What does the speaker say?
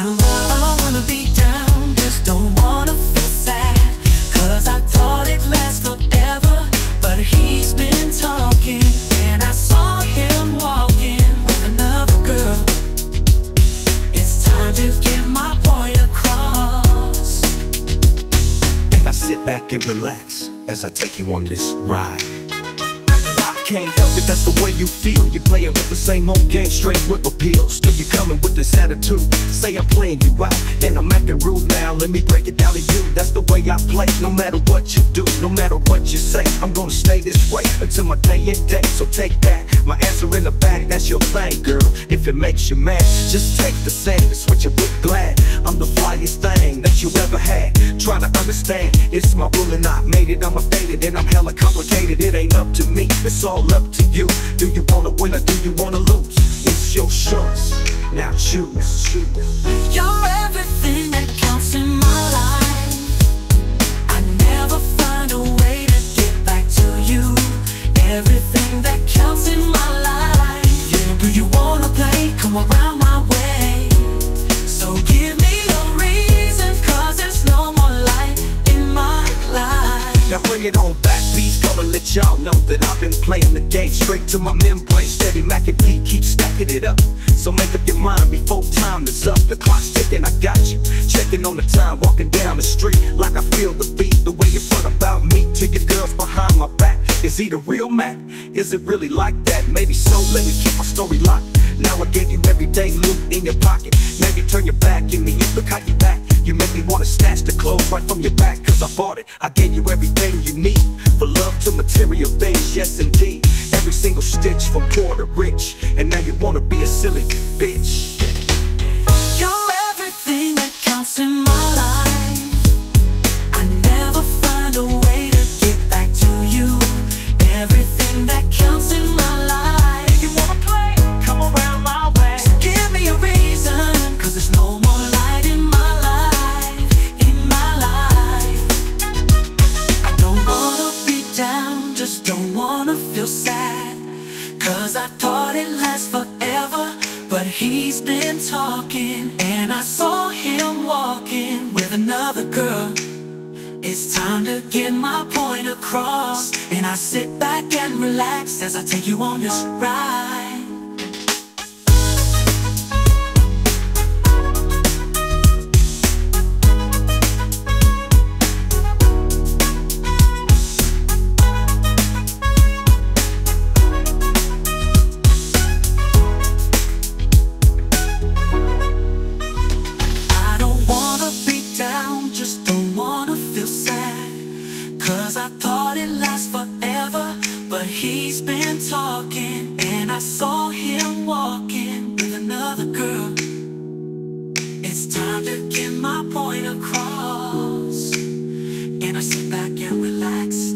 I wanna be down, just don't wanna feel I thought it forever, but he's been talking. And I saw him walking with another girl. It's time to get my point across. And I sit back and relax as I take you on this ride. Can't help it, that's the way you feel. You're playing with the same old game, straight with appeal. Still you coming with this attitude. Say I'm playing you out, and I'm acting rude now. Let me break it down to you. That's the way I play. No matter what you do, no matter what you say, I'm gonna stay this until my day and day. So take that, my answer in the back. That's your thing, girl. If it makes you mad, just take the sand and switch it with glad. I'm the flyest thing that you ever had. Try to understand, it's my rule and I made it. I'm a faded and I'm hella complicated. It ain't up to me, it's all up to you. Do you wanna win or do you wanna lose? It's your choice. Now choose. choose. Now bring it on back, please gonna let y'all know that I've been playing the game straight to my membrane. Steady Mac and P, keep stacking it up. So make up your mind before time is up. The clock's ticking, I got you. Checking on the time, walking down the street like I feel the beat. The way you front about me to girls behind my back. Is he the real Mac? Is it really like that? Maybe so, let me keep my story locked. Gave you everyday loot in your pocket. Now you turn your back on me, you look how you back. You make me wanna snatch the clothes right from your back, cause I bought it. I gave you everything you need. For love to material things, yes indeed. Every single stitch from poor to rich. And now you wanna be a silly bitch. You're everything that counts in my wanna feel sad. Cause I thought it lasts forever, but he's been talking, and I saw him walking with another girl. It's time to get my point across, and I sit back and relax as I take you on this ride. Cause I thought it lasts forever, but he's been talking, and I saw him walking with another girl. It's time to get my point across, and I sit back and relax.